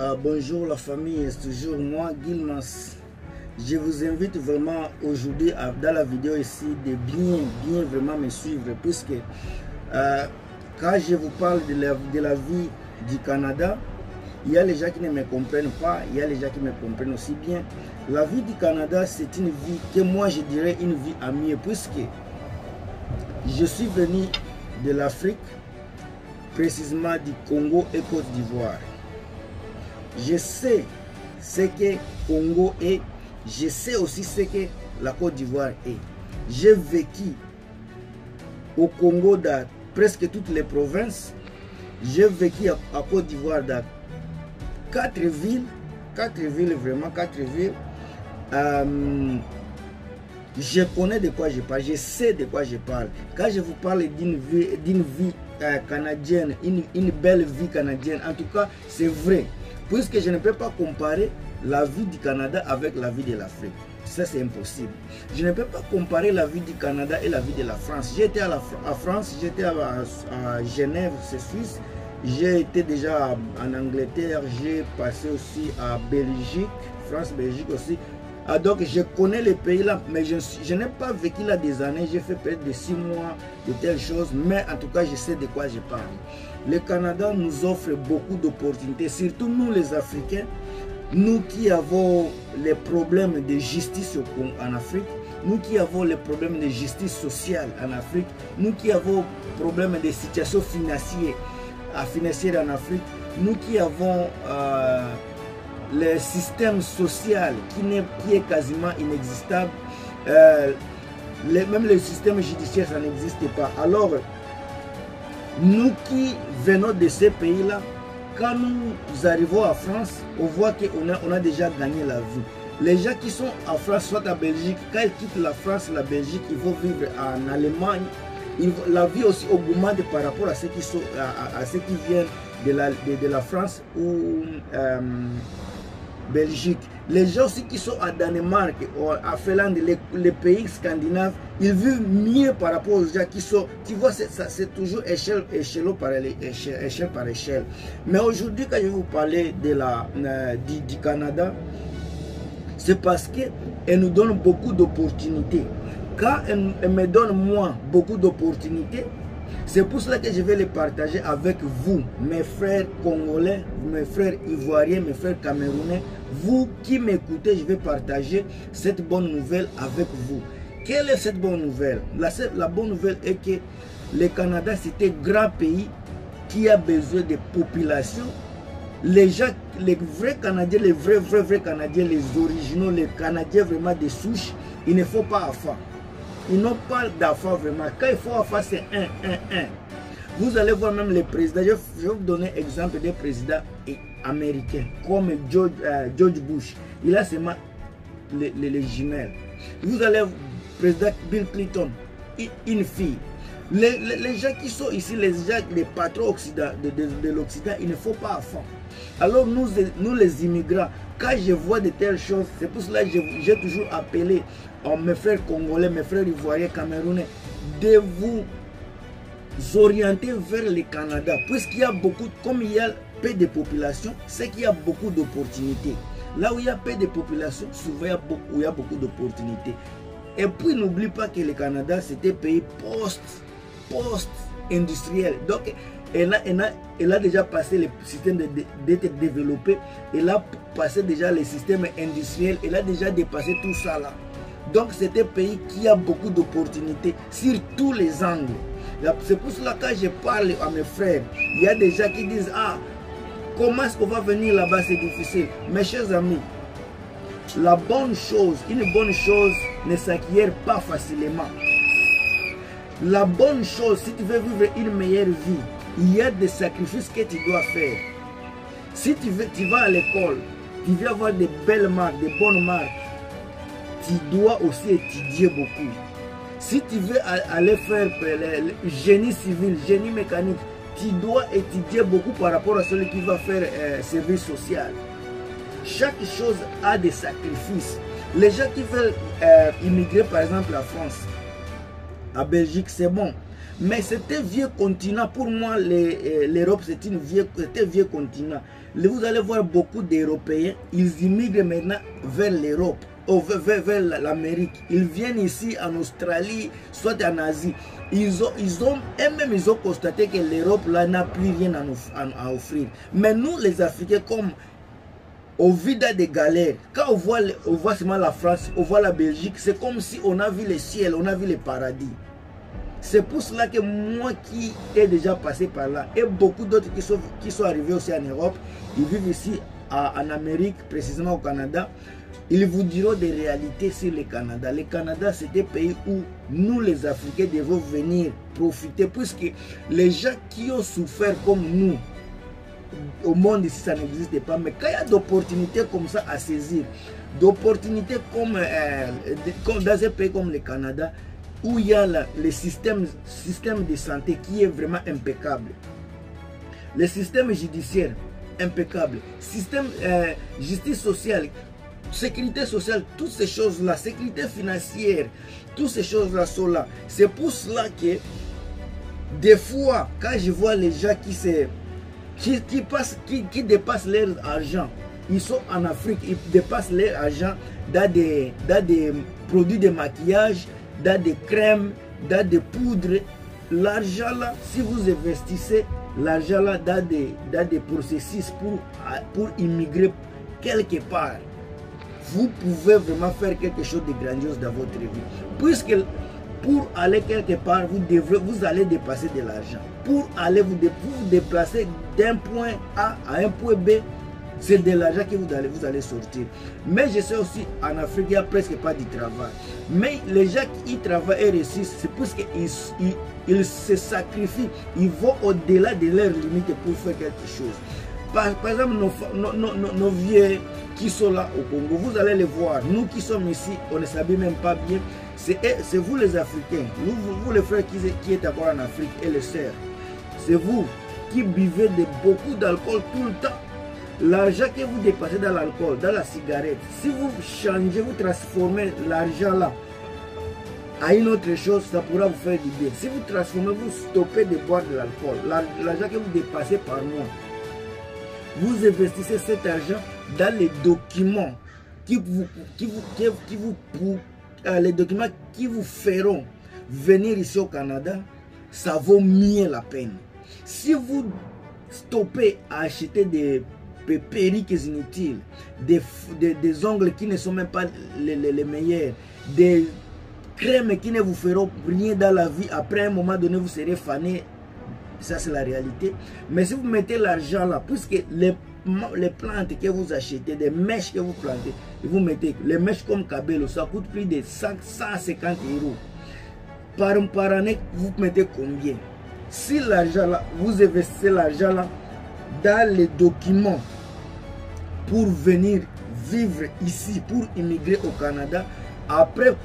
Euh, bonjour la famille, c'est toujours moi, Gilmas. Je vous invite vraiment aujourd'hui dans la vidéo ici de bien, bien vraiment me suivre puisque euh, quand je vous parle de la, de la vie du Canada, il y a les gens qui ne me comprennent pas, il y a les gens qui me comprennent aussi bien. La vie du Canada, c'est une vie que moi je dirais une vie amie puisque je suis venu de l'Afrique, précisément du Congo et Côte d'Ivoire. Je sais ce que Congo est, je sais aussi ce que la Côte d'Ivoire est. J'ai vécu au Congo dans presque toutes les provinces. J'ai vécu à, Côte d'Ivoire dans quatre villes, quatre villes vraiment, quatre villes. Euh, je connais de quoi je parle, je sais de quoi je parle. Quand je vous parle d'une vie, vie euh, canadienne, une belle vie canadienne, en tout cas, c'est vrai puisque je ne peux pas comparer la vie du Canada avec la vie de l'Afrique. Ça, c'est impossible. Je ne peux pas comparer la vie du Canada et la vie de la France. J'étais à la à France, j'étais à, à, Genève, c'est Suisse. J'ai été déjà en Angleterre, j'ai passé aussi à Belgique, France, Belgique aussi. Ah, donc je connais les pays là, mais je, je n'ai pas vécu là des années, j'ai fait peut-être de six mois de telles choses, mais en tout cas je sais de quoi je parle. Le Canada nous offre beaucoup d'opportunités, surtout nous les Africains, nous qui avons les problèmes de justice en Afrique, nous qui avons les problèmes de justice sociale en Afrique, nous qui avons les problèmes de situation financière, en Afrique, nous qui avons euh, le système social qui, est, quasiment inexistable, euh, même le système judiciaire, ça n'existe pas. Alors, nous qui venons de ces pays-là, quand nous arrivons à France, on voit qu'on a, on a déjà gagné la vie. Les gens qui sont en France, soit en Belgique, quand ils quittent la France, la Belgique, ils vont vivre en Allemagne. la vie aussi augmente par rapport à ceux qui, viennent de la, de, la France ou euh, Belgique. Les gens aussi qui sont à Danemark, à Finlande, les, pays scandinaves, ils vivent mieux par rapport aux gens qui sont... Tu vois, c'est toujours échelle, échelle, par échelle, échelle par échelle. Mais aujourd'hui, quand je vais vous parler de la, euh, du, Canada, c'est parce qu'elle nous donne beaucoup d'opportunités. Quand elle me donne, moi, beaucoup d'opportunités, c'est pour cela que je vais les partager avec vous, mes frères congolais, mes frères ivoiriens, mes frères camerounais. Vous qui m'écoutez, je vais partager cette bonne nouvelle avec vous. Quelle est cette bonne nouvelle? La, bonne nouvelle est que le Canada, c'est un grand pays qui a besoin de population. Les gens, les vrais Canadiens, les vrais, vrais, vrais Canadiens, les originaux, les Canadiens vraiment des souches, il ne faut pas avoir. Ils n'ont pas d'affaires vraiment. Quand il faut affaire, c'est 1, 1, 1. Vous allez voir même les présidents. Je vais vous donner exemple des présidents américains comme George, euh, George Bush. Il a seulement les, les, les. Vous allez président Bill Clinton, une fille. Les, les, gens qui sont ici, les, gens, les patrons de, de, de l'Occident, il ne faut pas affronter. Alors nous, nous les immigrants, quand je vois de telles choses, c'est pour cela que j'ai toujours appelé à mes frères congolais, mes frères ivoiriens, camerounais, de vous orienter vers le Canada. Puisqu'il y a beaucoup, comme il y a peu de population, c'est qu'il y a beaucoup d'opportunités. Là où il y a peu de population, souvent il y a beaucoup, il y a beaucoup d'opportunités. Et puis n'oublie pas que le Canada, un pays post, post-industriel. Donc, elle a, déjà passé le système d'être développé. Elle a passé déjà le système industriel. Elle a déjà dépassé tout ça là. Donc, c'est un pays qui a beaucoup d'opportunités sur tous les angles. C'est pour cela que quand je parle à mes frères, il y a des gens qui disent Ah, comment est-ce qu'on va venir là-bas C'est difficile. Mes chers amis, la bonne chose, une bonne chose ne s'acquiert pas facilement. La bonne chose, si tu veux vivre une meilleure vie, il y a des sacrifices que tu dois faire. Si tu, veux, tu vas à l'école, tu veux avoir de belles marques, de bonnes marques, tu dois aussi étudier beaucoup. Si tu veux aller faire génie civil, génie mécanique, tu dois étudier beaucoup par rapport à celui qui va faire euh, service social. Chaque chose a des sacrifices. Les gens qui veulent euh, immigrer par exemple à France, à Belgique, c'est bon. Mais c'était vieux continent. Pour moi, l'Europe, c'est un vieux, continent. Vous allez voir beaucoup d'Européens, ils immigrent maintenant vers l'Europe, vers, vers l'Amérique. Ils viennent ici en Australie, soit en Asie. Ils ont, ils ont, eux-mêmes, ils ont constaté que l'Europe n'a plus rien à, à, offrir. Mais nous, les Africains, comme au vide des galères, quand on voit, on voit seulement la France, on voit la Belgique, c'est comme si on a vu le ciel, on a vu le paradis. C'est pour cela que moi qui ai déjà passé par là, et beaucoup d'autres qui sont, qui sont arrivés aussi en Europe, ils vivent ici en Amérique, précisément au Canada, ils vous diront des réalités sur le Canada. Le Canada, c'est un pays où nous, les Africains, devons venir profiter, puisque les gens qui ont souffert comme nous, au monde ici, ça n'existe pas. Mais quand il y a d'opportunités comme ça à saisir, d'opportunités comme, euh, comme, dans un pays comme le Canada, où il y a le système, système de santé qui est vraiment impeccable, le système judiciaire impeccable, système euh, justice sociale, sécurité sociale, toutes ces choses-là, sécurité financière, toutes ces choses-là sont là. C'est pour cela que des fois, quand je vois les gens qui, se, qui, qui, passent, qui, qui dépassent leur argent, ils sont en Afrique, ils dépassent leur argent dans des, dans des produits de maquillage, dans des crèmes, dans des poudres. L'argent là, si vous investissez l'argent là dans des, dans des processus pour, pour immigrer quelque part, vous pouvez vraiment faire quelque chose de grandiose dans votre vie. Puisque pour aller quelque part, vous, devrez, vous allez dépasser de l'argent. Pour aller vous, vous déplacer d'un point A à un point B, c'est de l'argent que vous allez, vous allez sortir. Mais je sais aussi, en Afrique, il n'y a presque pas de travail. Mais les gens qui travaillent et réussissent, c'est parce qu'ils ils, ils se sacrifient. Ils vont au-delà de leurs limites pour faire quelque chose. Par, exemple, nos, nos, nos, nos, vieux qui sont là au Congo, vous allez les voir. Nous qui sommes ici, on ne s'habille même pas bien. C'est vous les Africains, vous, vous les frères qui, qui êtes encore en Afrique et les sœurs. C'est vous qui buvez de, beaucoup d'alcool tout le temps l'argent que vous dépassez dans l'alcool, dans la cigarette, si vous changez, vous transformez l'argent là à une autre chose, ça pourra vous faire du bien. Si vous transformez, vous stoppez de boire de l'alcool, l'argent que vous dépassez par mois, vous investissez cet argent dans les documents qui vous, qui vous, qui, vous euh, les documents qui vous feront venir ici au Canada, ça vaut mieux la peine. Si vous stoppez à acheter des perruques inutiles, des, des, ongles qui ne sont même pas les, les, meilleurs, des crèmes qui ne vous feront rien dans la vie. Après un moment donné, vous serez fané. Ça, c'est la réalité. Mais si vous mettez l'argent là, puisque les, les plantes que vous achetez, des mèches que vous plantez, vous mettez les mèches comme Cabello, ça coûte plus de 150 euros. Par, par année, vous mettez combien? Si l'argent là, vous investissez l'argent là dans les documents pour venir vivre ici, pour immigrer au Canada, après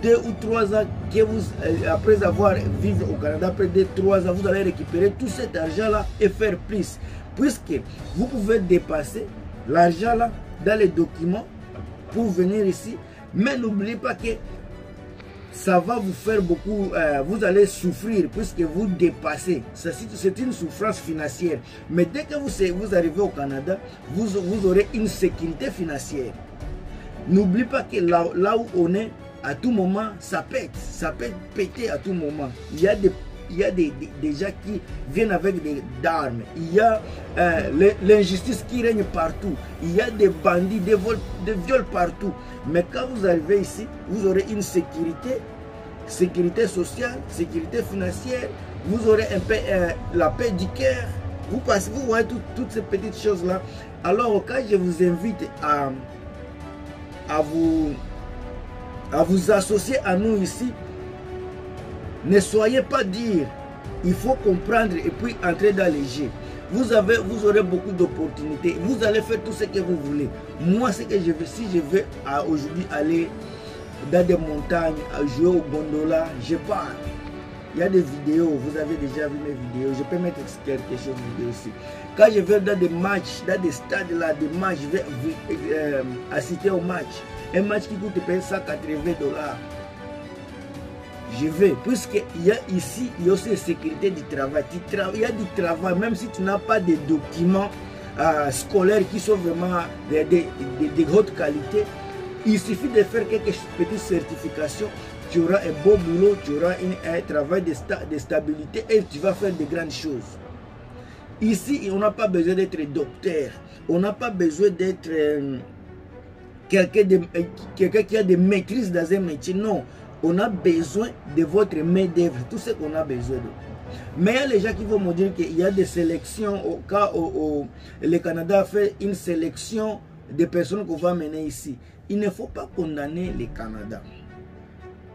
deux ou trois ans que vous, après avoir vécu au Canada, après deux trois ans, vous allez récupérer tout cet argent-là et faire plus. Puisque vous pouvez dépasser l'argent-là dans les documents pour venir ici. Mais n'oubliez pas que ça va vous faire beaucoup, euh, vous allez souffrir puisque vous dépassez. C'est une souffrance financière. Mais dès que vous, arrivez au Canada, vous, aurez une sécurité financière. N'oubliez pas que là, là où on est, à tout moment, ça pète. Ça peut péter à tout moment. Il y a des il y a des, des, gens qui viennent avec des armes. Il y a euh, l'injustice qui règne partout. Il y a des bandits, des, vols, des viols partout. Mais quand vous arrivez ici, vous aurez une sécurité, sécurité sociale, sécurité financière. Vous aurez un euh, la paix du cœur. Vous passez, vous voyez tout, toutes ces petites choses-là. Alors, quand je vous invite à, à, vous, à vous associer à nous ici, ne soyez pas dire, il faut comprendre et puis entrer dans les jeux. Vous, avez, aurez beaucoup d'opportunités. Vous allez faire tout ce que vous voulez. Moi, ce que je veux, si je veux aujourd'hui aller dans des montagnes, jouer au gondola, je pars. Il y a des vidéos, vous avez déjà vu mes vidéos. Je peux mettre quelque chose vidéo aussi. Quand je vais dans des matchs, dans des stades là, des matchs, je vais euh, assister au match. Un match qui coûte 180 dollars. Je vais. Puisqu'il y a ici, il y a aussi la sécurité du travail. Il y a du travail, même si tu n'as pas de documents euh, scolaires qui sont vraiment de, de, de, haute qualité. Il suffit de faire quelques petites certifications. Tu auras un beau boulot, tu auras un travail de, sta, de stabilité et tu vas faire de grandes choses. Ici, on n'a pas besoin d'être docteur. On n'a pas besoin d'être euh, quelqu'un quelqu qui a des maîtrises dans un métier. Non, on a besoin de votre main d'œuvre, tout ce qu'on a besoin de. Mais il y a les gens qui vont me dire qu'il y a des sélections, au cas où, le Canada a fait une sélection des personnes qu'on va mener ici. Il ne faut pas condamner le Canada.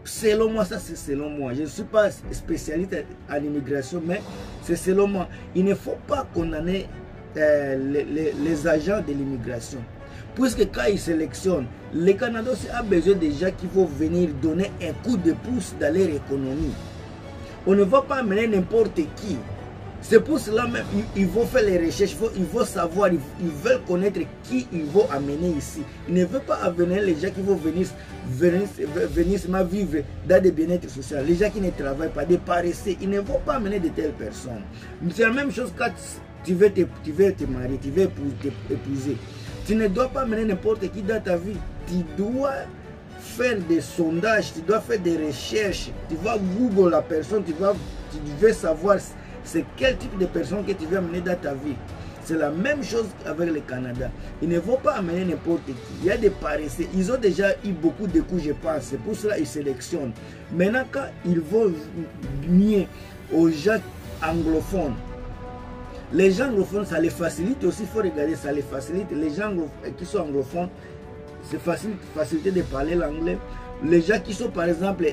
Selon moi, ça c'est selon moi. Je ne suis pas spécialiste en immigration, mais c'est selon moi. Il ne faut pas condamner euh, les agents de l'immigration. Puisque quand ils sélectionnent, le Canada aussi a besoin de gens qui vont venir donner un coup de pouce dans leur économie. On ne va pas amener n'importe qui. C'est pour cela même ils vont faire les recherches, ils vont savoir, ils veulent connaître qui ils vont amener ici. Ils ne veulent pas amener les gens qui vont venir, vivre dans des bien-être social. Les gens qui ne travaillent pas, des paresseux, ils ne vont pas amener de telles personnes. C'est la même chose quand tu veux te, tu veux te marier, tu veux t'épouser. Tu ne dois pas mener n'importe qui dans ta vie. Tu dois faire des sondages, tu dois faire des recherches. Tu vas Google la personne, tu, vas, tu veux savoir c'est quel type de personne que tu veux amener dans ta vie. C'est la même chose avec le Canada. Ils ne vont pas amener n'importe qui. Il y a des paresseux. Ils ont déjà eu beaucoup de coups, je pense. C'est pour cela qu'ils sélectionnent. Maintenant, quand ils vont mieux aux gens anglophones, les gens anglophones, ça les facilite aussi, il faut regarder, ça les facilite. Les gens qui sont anglophones, c'est facile, facilité de parler l'anglais. Les gens qui sont, par exemple,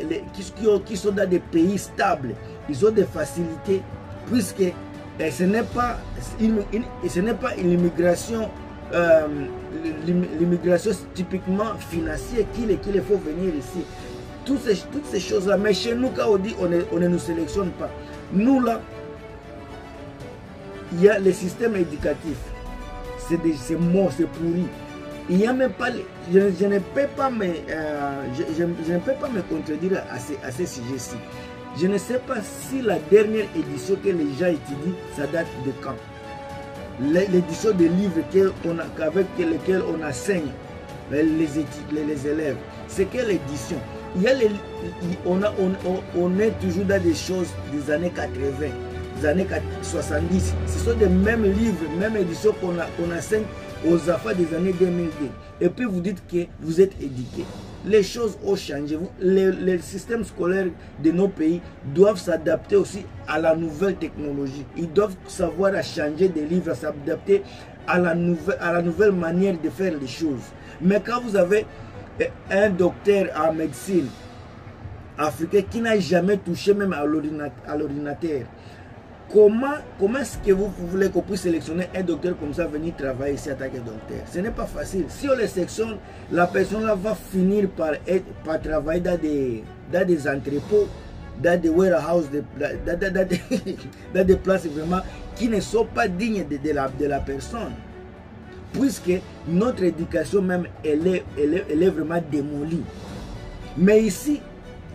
qui, sont dans des pays stables, ils ont des facilités, puisque eh, ce n'est pas, une, une, ce n'est pas euh, l'immigration typiquement financière qu'il faut venir ici. Toutes ces, choses-là. Mais chez nous, quand on dit on ne nous sélectionne pas, nous là, il y a le système éducatif. C'est mort, c'est pourri. Il n'y a même pas. Je, ne peux pas me, euh, je, ne peux pas me contredire à ce, à ce sujet-ci. Je ne sais pas si la dernière édition que les gens étudient, ça date de quand. L'édition des livres avec lesquels on enseigne les, les, élèves. C'est quelle édition? Il y a on, a, on, on est toujours dans des choses des années 80 années 70. Ce sont les mêmes livres, même éditions qu'on qu enseigne aux enfants des années 2002. Et puis vous dites que vous êtes éduqués. Les choses ont changé. Les, les systèmes scolaires de nos pays doivent s'adapter aussi à la nouvelle technologie. Ils doivent savoir à changer des livres, à s'adapter à, la nouvelle, à la nouvelle manière de faire les choses. Mais quand vous avez un docteur en médecine africain qui n'a jamais touché même à l'ordinateur, Comment, comment est-ce que vous, voulez qu'on puisse sélectionner un docteur comme ça, venir travailler ici en tant docteur? Ce n'est pas facile. Si on le sélectionne, la personne là va finir par, être, par travailler dans des, dans des entrepôts, dans des warehouses, dans, dans, dans, des places vraiment qui ne sont pas dignes de, de, la, de la personne. Puisque notre éducation même, elle elle elle est vraiment démolie. Mais ici,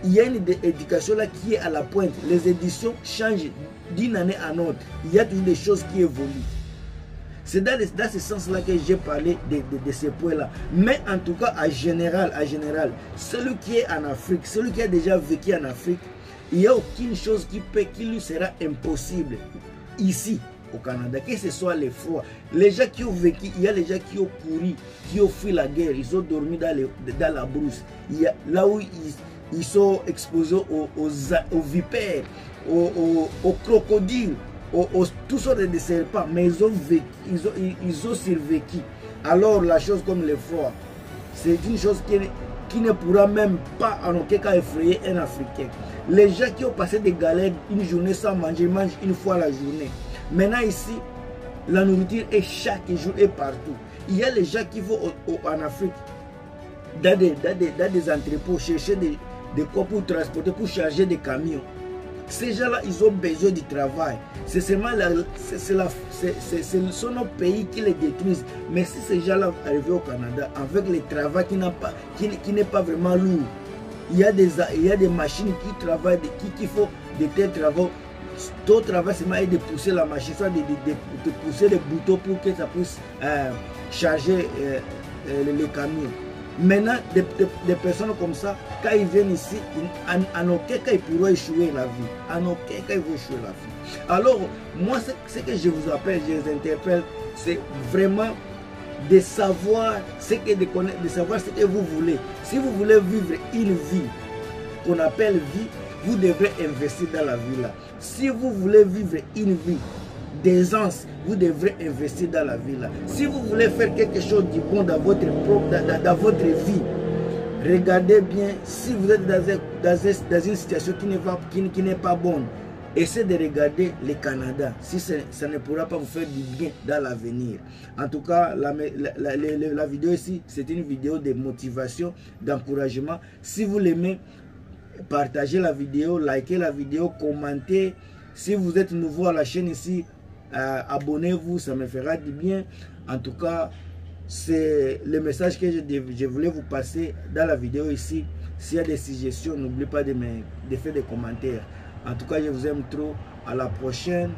il y a une éducation là qui est à la pointe. Les éditions changent d'une année à l'autre. Il y a toujours des choses qui évoluent. C'est dans, dans, ce sens-là que j'ai parlé de, de, ces points-là. Mais en tout cas, en général, en général, celui qui est en Afrique, celui qui a déjà vécu en Afrique, il n'y a aucune chose qui, peut, qui lui sera impossible ici au Canada, que ce soit le froid. Les gens qui ont vécu, il y a les gens qui ont couru, qui ont fui la guerre, ils ont dormi dans, les, dans la brousse. Il y a, là où ils, ils sont exposés aux, vipères, aux, aux, aux crocodiles, toutes sortes de serpents, mais ils ont, survécu. Alors la chose comme le froid, c'est une chose qui, qui, ne pourra même pas en aucun cas effrayer un Africain. Les gens qui ont passé des galères une journée sans manger, mangent une fois la journée. Maintenant ici, la nourriture est chaque jour et partout. Il y a les gens qui vont en Afrique, dans des, dans, des, dans des entrepôts, chercher des, de quoi pour transporter, pour charger des camions. Ces gens-là, ils ont besoin du travail. C'est seulement c'est, sont nos pays qui les détruisent. Mais si ces gens-là arrivent au Canada avec le travail qui, pas, qui, n'est pas vraiment lourd, il y a des, il y a des machines qui travaillent, qui, qui font de tels travaux. Ton travail, c'est de pousser la machine, soit de, de, pousser les boutons pour que ça puisse euh, charger euh, euh, les, camions. Maintenant, des, des, personnes comme ça, quand ils viennent ici, en, aucun cas ils pourront échouer la vie. En aucun cas ils vont échouer la vie. Alors, moi, ce que je vous appelle, je les interpelle, c'est vraiment de savoir ce que de, connaître, de savoir ce que vous voulez. Si vous voulez vivre une vie qu'on appelle vie, vous devrez investir dans la vie là. Si vous voulez vivre une vie d'aisance, vous devrez investir dans la vie là. Si vous voulez faire quelque chose de bon dans votre propre, dans, dans votre vie, regardez bien si vous êtes dans, un, dans, un, dans une situation qui n'est pas, qui, qui pas bonne. Essayez de regarder le Canada, si ça, ne pourra pas vous faire du bien dans l'avenir. En tout cas, la, la, la vidéo ici, c'est une vidéo de motivation, d'encouragement. Si vous l'aimez, partagez la vidéo, likez la vidéo, commentez. Si vous êtes nouveau à la chaîne ici, euh, abonnez-vous, ça me fera du bien. En tout cas, c'est le message que je, je, voulais vous passer dans la vidéo ici. S'il y a des suggestions, n'oubliez pas de, me, de faire des commentaires. En tout cas, je vous aime trop. À la prochaine.